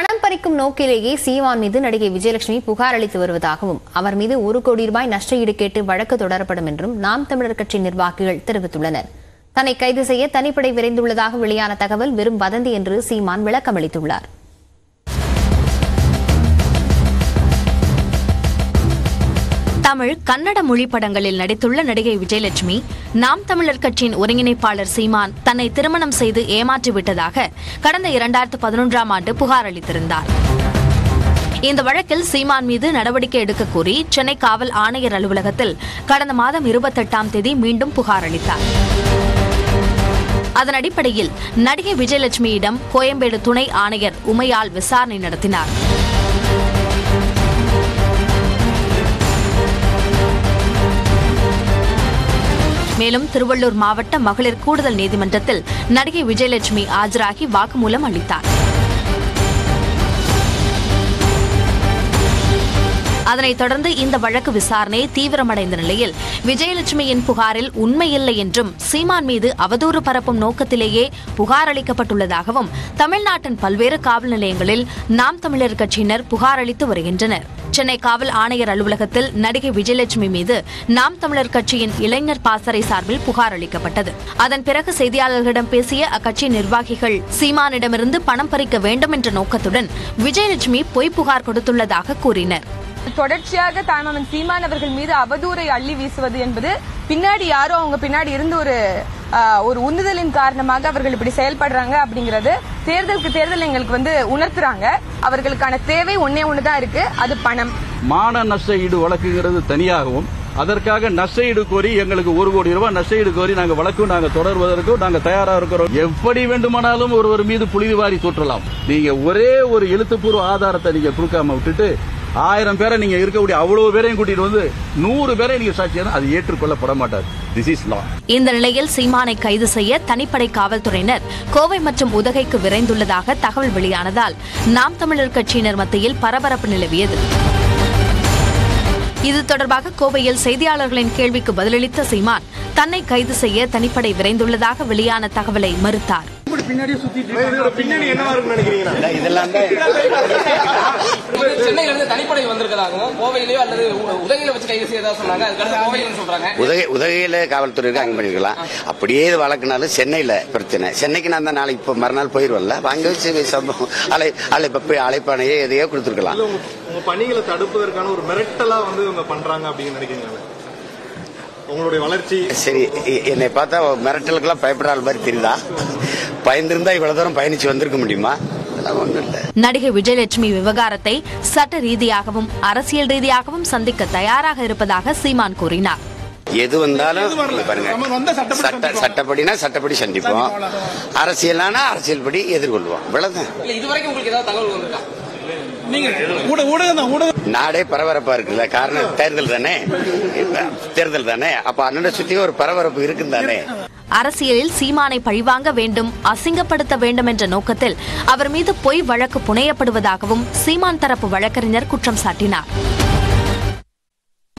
பணம் பறிக்கும் நோக்கிலேயே சீமான் மீது நடிகை விஜயலட்சுமி புகார் அளித்து வருவதாகவும் அவர் மீது ஒரு கோடி ரூபாய் நஷ்டஈடு கேட்டு வழக்கு தொடரப்படும் என்றும் நாம் தமிழர் கட்சி நிர்வாகிகள் தெரிவித்துள்ளனர். தன்னை கைது செய்ய தனிப்படை விரைந்துள்ளதாக வெளியான தகவல் வெறும் வதந்தி என்று சீமான் விளக்கமளித்துள்ளார். தமிழ் கன்னட மொழி படங்களில் நடித்துள்ள நடிகை விஜயலட்சுமி நாம் தமிழர் கட்சியின் ஒருங்கிணைப்பாளர் சீமான் தன்னை திருமணம் செய்து ஏமாற்றி விட்டதாக கடந்த இரண்டாயிரத்து பதினொன்றாம் ஆண்டு புகார் அளித்திருந்தார். இந்த வழக்கில் சீமான் மீது நடவடிக்கை எடுக்க கோரி சென்னை காவல் ஆணையர் அலுவலகத்தில் கடந்த மாதம் இருபத்தெட்டாம் தேதி மீண்டும் புகார் அளித்தார். அதன் அடிப்படையில் நடிகை விஜயலட்சுமியிடம் கோயம்பேடு துணை ஆணையர் உமையால் விசாரணை நடத்தினார். மேலும் திருவள்ளூர் மாவட்ட மகளிர் கூடுதல் நீதிமன்றத்தில் நடிகை விஜயலட்சுமி ஆஜராகி வாக்குமூலம் அளித்தார். அதனைத் தொடர்ந்து இந்த வழக்கு விசாரணை தீவிரமடைந்த நிலையில் விஜயலட்சுமியின் புகாரில் உண்மையில்லை என்றும் சீமான் மீது அவதூறு பரப்பும் நோக்கத்திலேயே புகார் அளிக்கப்பட்டுள்ளதாகவும் தமிழ்நாட்டின் பல்வேறு காவல் நிலையங்களில் நாம் தமிழர் கட்சியினர் புகார் அளித்து வருகின்றனர். சென்னை காவல் ஆணையர் அலுவலகத்தில் நடிகை விஜயலட்சுமி மீது நாம் தமிழர் கட்சியின் இளைஞர் பாசறை சார்பில் புகார் அளிக்கப்பட்டது. அதன் பிறகு செய்தியாளர்களிடம் பேசிய அக்கட்சி நிர்வாகிகள் சீமானிடமிருந்து பணம் பறிக்க வேண்டும் என்ற நோக்கத்துடன் விஜயலட்சுமி பொய் புகார் கொடுத்துள்ளதாக கூறினர். தொடர்ச்சியாக தாய்மாமன் சீமான் அவர்கள் மீது அவதூறை அள்ளி வீசுவது என்பது பின்னாடி யாரோ அவங்க பின்னாடி இருந்து ஒரு ஒரு உந்துதலின் காரணமாக அவர்கள் இப்படி செயல்படுறாங்க அப்படிங்கறது தேர்தலுக்கு தேர்தல் எங்களுக்கு வந்து உணர்த்துறாங்க. அவர்களுக்கான தேவை ஒன்னே ஒண்ணுதான் இருக்கு அது பணம். மான நஷ்ட ஈடு வழக்குங்கிறது தனியாகவும் அதற்காக நஷ்டஈடு கோரி எங்களுக்கு ஒரு கோடி ரூபாய் நஷ்டஈடு கோரி நாங்க வழக்கு நாங்க தொடர்வதற்கும் நாங்க தயாரா இருக்கிறோம். எப்படி வேண்டுமானாலும் ஒருவர் மீது புலிவாரி தூற்றலாம் நீங்க ஒரே ஒரு எழுத்துப்பூர்வ ஆதாரத்தை நீங்க கொடுக்காம விட்டுட்டு ஆயிரம் பேரை நீங்க இருக்கக்கூடிய அவ்வளவு பேரையும் கூட்டிட்டு வந்து நூறு பேரை நீங்க சாட்சியா அது ஏற்றுக்கொள்ளப்பட மாட்டார் திஸ் இஸ் லா இந்த நிலையில் சீமானை கைது செய்ய தனிப்படை காவல்துறையினர் கோவை மற்றும் உதகைக்கு விரைந்துள்ளதாக தகவல் வெளியானதால் நாம் தமிழர் கட்சியினர் மத்தியில் பரபரப்பு நிலவியது. இது தொடர்பாக கோவையில் செய்தியாளர்களின் கேள்விக்கு பதிலளித்த சீமான் தன்னை கைது செய்ய தனிப்படை விரைந்துள்ளதாக வெளியான தகவலை மறுத்தார். சென்னையில இருந்து தனிப்படை வந்திருக்கதாகவும் கோவையிலயோ அல்லது உ- உதகையில வச்சு கைது செய்யறதா சொன்னாங்க. அதுக்கடுத்து கோவையில சொல்றாங்க. உதகை உதகையில காவல்துறைக்கு அங்க பண்ணிருக்கலாம். அப்படியே இது வழக்குனாலும் சென்னையில பிரச்சனை. சென்னைக்கு நான் தான் நாளைக்கு இப்போ மறுநாள் போயிருவல்ல அங்க வச்சு சம்பவம் அலை அழைப்ப அழைப்பானையே எதையோ கொடுத்துருக்கலாம். உங்க பணிகளை தடுப்பதற்கான ஒரு மிரட்டலா வந்து இவங்க பண்றாங்க அப்படின்னு நினைக்கிறீங்களா? உங்களுடைய வளர்ச்சி? சரி என்னை பார்த்தா மிரட்டலுக்கெல்லாம் பயப்படுற ஆள் மாதிரி தெரியுதா? பயந்திருந்தா இவ்வளவு தூரம் பயணிச்சு வந்திருக்க முடியுமா? நடிகை விஜயலட்சுமி விவகாரத்தை சட்ட ரீதியாகவும் அரசியல் ரீதியாகவும் சந்திக்க தயாராக இருப்பதாக சீமான் கூறினார். எது வந்தாலும் பாருங்க. சட்ட சட்டப்படினா சட்டப்படி சந்திப்போம். அரசியலானா அரசியல் படி எதிர்கொள்வோம். இவ்வளவுதான். நாடே பரபரப்பா இருக்குல்ல? காரணம் தேர்தல் தானே? தேர்தல் தானே? அப்ப அண்ணனை சுத்தி ஒரு பரபரப்பு இருக்குன்னு தானே? அரசியலில் சீமானை பழிவாங்க வேண்டும் அசிங்கப்படுத்த வேண்டும் என்ற நோக்கத்தில் அவர் மீது பொய் வழக்கு புனையப்படுவதாகவும் சீமான் தரப்பு வழக்கறிஞர் குற்றம் சாட்டினார்.